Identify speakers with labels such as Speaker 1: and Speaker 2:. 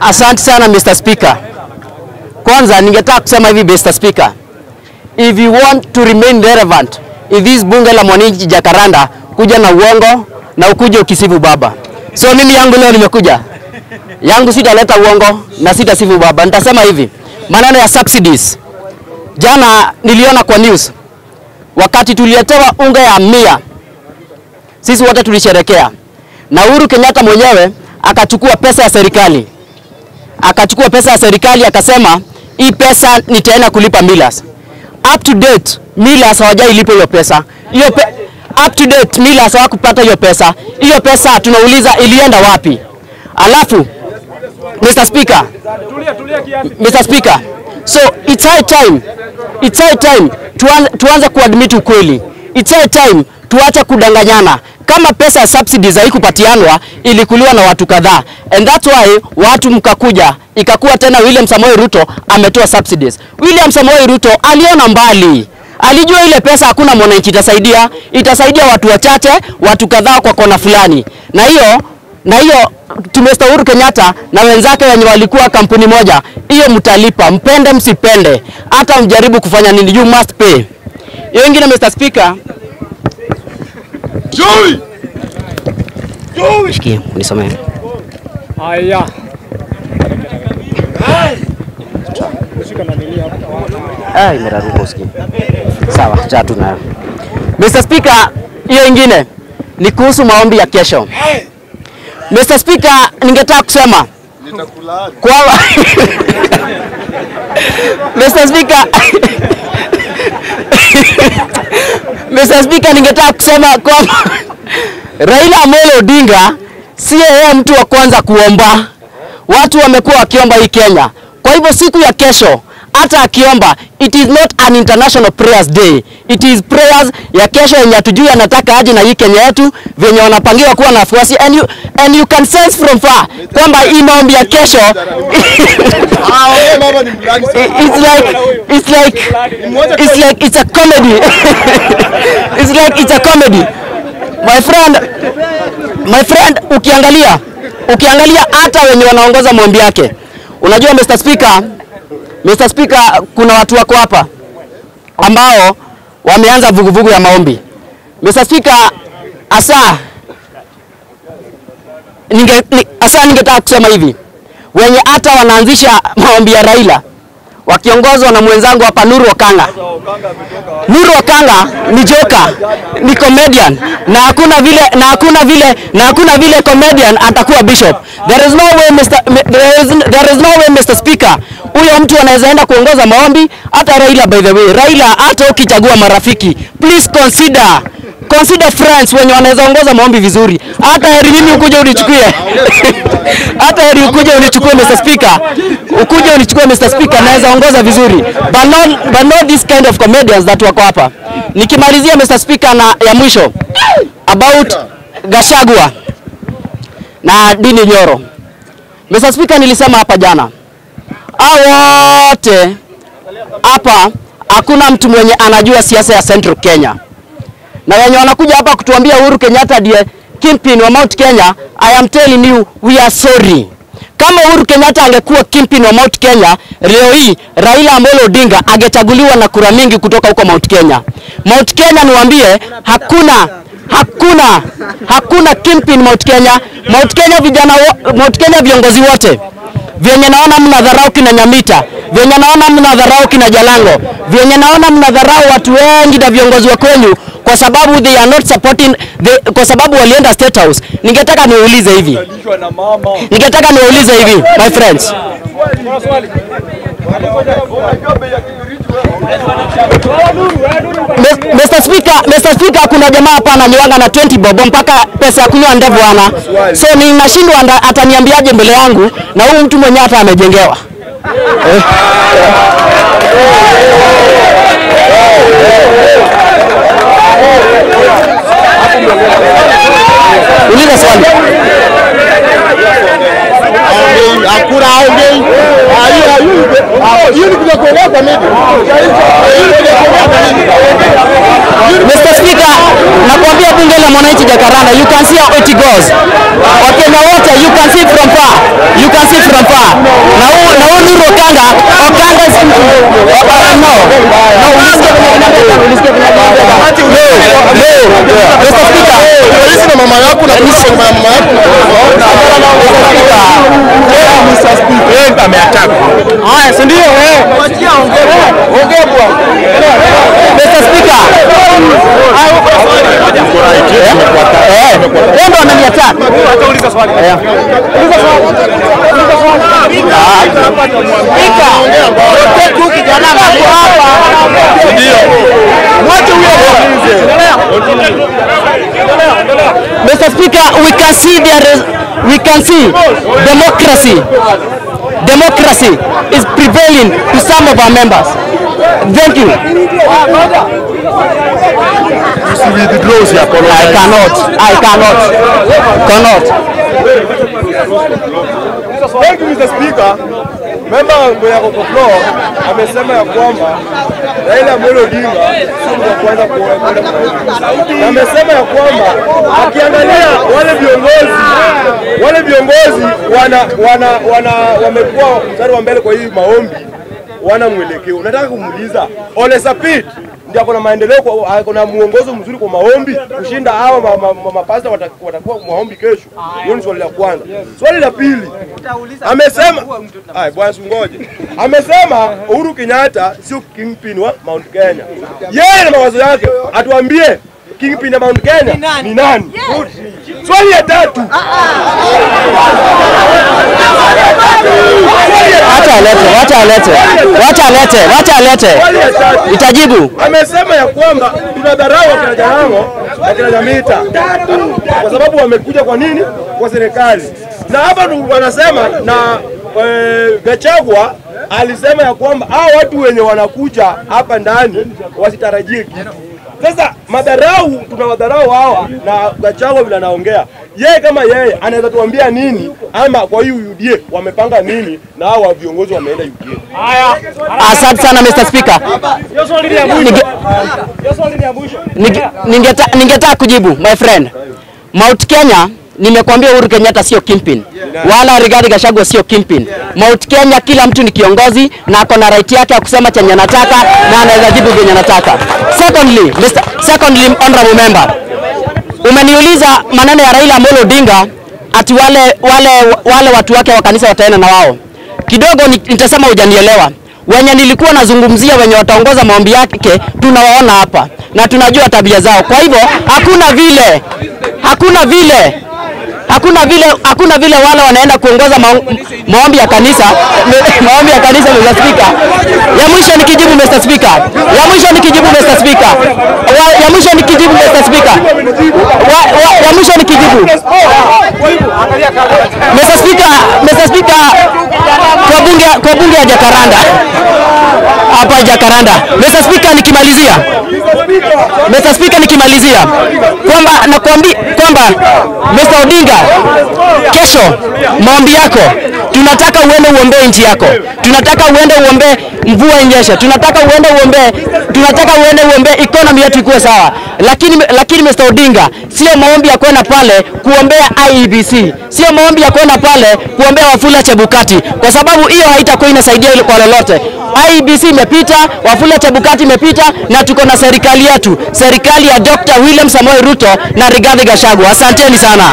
Speaker 1: Asante sana Mr. Speaker. Kwanza ningetaka kusema hivi Mr. Speaker. If you want to remain relevant, in this bunge la mwananchi Jakaranda kuja na uongo na ukuje ukisifu baba. So mimi yangu leo nimekuja. Yangu sitaleta uongo na sitasifu baba. Nitasema hivi. Maneno ya subsidies. Jana niliona kwa news wakati tuliletewa unga ya mia, sisi wote tulisherekea, na Uhuru Kenyatta mwenyewe akachukua pesa ya serikali, akachukua pesa ya serikali akasema, hii pesa nitaenda kulipa millers. Up to date millers hawajailipa hiyo pesa hiyo pe up to date millers hawakupata hiyo pesa. Hiyo pesa tunauliza ilienda wapi? Alafu Mr. Speaker, Mr. Speaker, so it's high time, it's high time tuanze, kuadmit ukweli. It's high time tuache kudanganyana. Kama pesa ya subsidies haikupatianwa ilikuliwa na watu kadhaa, and that's why watu mkakuja, ikakuwa tena William Samoei Ruto ametoa subsidies. William Samoei Ruto aliona mbali, alijua ile pesa hakuna mwananchi itasaidia, itasaidia watu wachache, watu kadhaa kwa kona fulani, na hiyo na hiyo tumesta Uhuru Kenyatta na wenzake wenye walikuwa kampuni moja, hiyo mtalipa, mpende msipende, hata mjaribu kufanya nini, you must pay. Hiyo ingine Mr. Speaker, Unisomee.
Speaker 2: Nili hapa.
Speaker 1: Ah, imeraruka usikie. Sawa, cha tu nayo. Mr. Speaker, hiyo ingine ni kuhusu maombi ya kesho. Mr. Speaker, ningetaka kusema kwamba Mr. Speaker Mr. Speaker, ningetaka kusema kwamba Raila Amolo Odinga si yeye mtu wa kwanza kuomba. Watu wamekuwa wakiomba hii Kenya. Kwa hivyo siku ya kesho hata akiomba, it is not an international prayers day. It is prayers ya kesho yenye hatujui anataka aje na hii Kenya yetu venye wanapangiwa kuwa na wafuasi and you, and you can sense from far kwamba hii maombi ya kesho it's like it's like it's like it's a comedy it's like it's a comedy my friend my friend ukiangalia ukiangalia hata wenye wanaongoza maombi yake unajua Mr. Speaker Mr. Speaker kuna watu wako hapa ambao wameanza vuguvugu ya maombi Mr. Speaker asa ninge, ni, asa ningetaka kusema hivi wenye hata wanaanzisha maombi ya Raila wakiongozwa na mwenzangu hapa Nuru Okanga. Nuru Okanga ni joka, ni comedian na hakuna vile na hakuna vile na hakuna vile comedian atakuwa bishop. There is no way Mr. There is, there is no way Mr. Speaker. Huyo mtu anaweza enda kuongoza maombi hata Raila by the way. Raila hata ukichagua marafiki, please consider consider friends wenye wanaweza ongoza maombi vizuri. Hata heri mimi ukuje unichukue. hata heri ukuje unichukue Mr. Speaker. Ukuje unichukue Mr. Speaker, naweza ongoza vizuri. But not, but not this kind of comedians that wako hapa. Nikimalizia Mr. Speaker na ya mwisho about Gashagwa na Dini Nyoro. Mr. Speaker, nilisema hapa jana, hao wote hapa hakuna mtu mwenye anajua siasa ya Central Kenya na wenye wanakuja hapa kutuambia Uhuru Kenyatta ndiye kingpin wa Mount Kenya, I am telling you we are sorry. Kama Uhuru Kenyatta angekuwa kingpin wa Mount Kenya, leo hii Raila Amolo Odinga angechaguliwa na kura mingi kutoka huko Mount Kenya. Mount Kenya niwaambie, hakuna hakuna hakuna kingpin Mount Kenya. Mount Kenya vijana Mount Kenya viongozi wote vyenye naona mnadharau kina Nyamita, vyenye naona mnadharau kina Jalango, vyenye naona mnadharau watu wengi na viongozi wa kwenyu kwa sababu they are not supporting the, kwa sababu walienda State House. Ningetaka niulize hivi, ningetaka niulize hivi my friends, Mr. Speaker, Mr. Speaker, kuna jamaa hapa ananiwanga na 20 bobo mpaka pesa ya kunywa ndevu ana. So ninashindwa ataniambiaje mbele yangu na huyu mtu mwenyewe hata amejengewa. Uliza swali.
Speaker 3: Hakuna aongei. Ni kuja kuongea kwa mimi.
Speaker 1: Mr. Speaker, nakwambia bunge la mwananchi Jakaranda, you can see how it goes. Wakenya wote, you can see from far, you can see from far. Na huu na huu ndio Okanga, Okanga is no, no, ulisikia vile inaendelea, ulisikia vile inaendelea. No, no, Mr. Speaker,
Speaker 3: Polisi na mama yako na polisi na mama yako.
Speaker 2: Haya, si ndio? Eh.
Speaker 1: Eh, ndo ananiattack.
Speaker 2: Uliza.
Speaker 1: Speaker, we can see there is, we can see democracy. Democracy is prevailing to some of our members. Thank you. I cannot. I cannot. Cannot.
Speaker 4: Thank you, Mr. Speaker. Member wa Kokoplo amesema ya kwamba Raila Amolo Odinga sio wa kwanza kuenda na amesema ya kwamba akiangalia wale viongozi wale viongozi wana wana wana wamekuwa mstari wa mbele kwa hii maombi, wana mwelekeo. Nataka kumuuliza? Ole Sapit ndio ako na maendeleo, kwa- ako na muongozo mzuri kwa maombi. Kushinda hawa ma- ma- ma- mapasta wata- watakuwa maombi kesho. Hiyo ni swali la kwanza. Swali la pili, amesema ay, bwana sungoje, amesema Uhuru Kenyatta sio kingpin wa Mount Kenya. Yeye na mawazo yake. Atuambie kingpin ya Mount Kenya ni nani? Swali ya tatu,
Speaker 1: Alete, wacha alete. Wacha alete, wacha alete. Itajibu.
Speaker 4: amesema ya kwamba tunadharau wakina Jalango na Nyamita kwa sababu wamekuja kwa nini? Kwa serikali. Na hapa wanasema na e, alisema ya kwamba hao watu wenye wanakuja hapa ndani wasitarajiki. Sasa madharau, tunawadharau hawa na Gachagua vile anaongea yeye, kama yeye anaweza tuambia nini, ama kwa hiyo UDA wamepanga nini na hao viongozi wameenda UDA?
Speaker 2: Haya.
Speaker 1: Asante sana Mr. Speaker.
Speaker 2: Hiyo swali ni ya mwisho.
Speaker 1: Nige-
Speaker 2: Hiyo swali ni ya mwisho.
Speaker 1: Ningeta- ningetaka kujibu my friend. Mount Kenya nimekwambia Uhuru Kenyatta sio kingpin wala Rigathi Gachagua sio kingpin. Mount Kenya kila mtu ni kiongozi na ako na right yake ya kusema chenye anataka na anaweza jibu venye anataka. Secondly, Mr. Secondly, honorable member, umeniuliza maneno ya Raila Amolo Odinga ati wale wale wale watu wake wa kanisa wataenda na wao. Kidogo nitasema hujanielewa. Wenye nilikuwa nazungumzia wenye wataongoza maombi yake tunawaona hapa na tunajua tabia zao. Kwa hivyo hakuna vile hakuna vile hakuna vile hakuna vile wale wanaenda kuongoza ma, maombi ya kanisa maombi ya kanisa Mr. Speaker. Ya mwisho nikijibu Mr. Speaker. Ya mwisho nikijibu Mr. Speaker. Ya mwisho nikijibu Mr. Speaker. Ya mwisho nikijibu Mr. Speaker, Mr. Speaker, kwa bunge kwa bunge ya Jakaranda hapa Jakaranda. Mr. Speaker, nikimalizia Mr. Speaker, nikimalizia kwamba nakwambia kwamba Mr. Odinga, kesho maombi yako tunataka uende uombee nchi yako, tunataka uende uombee mvua inyeshe, tunataka uende uombee, tunataka uende uombee economy yetu ikuwe sawa. Lakini lakini Mr. Odinga, sio maombi ya kwenda pale kuombea IEBC, sio maombi ya kwenda pale kuombea Wafula Chebukati, kwa sababu hiyo haitakuwa inasaidia kwa lolote. IEBC imepita, Wafula chabukati imepita, na tuko na serikali yetu, serikali ya Dr. William Samoei Ruto na Rigathi Gachagua. Asanteni sana.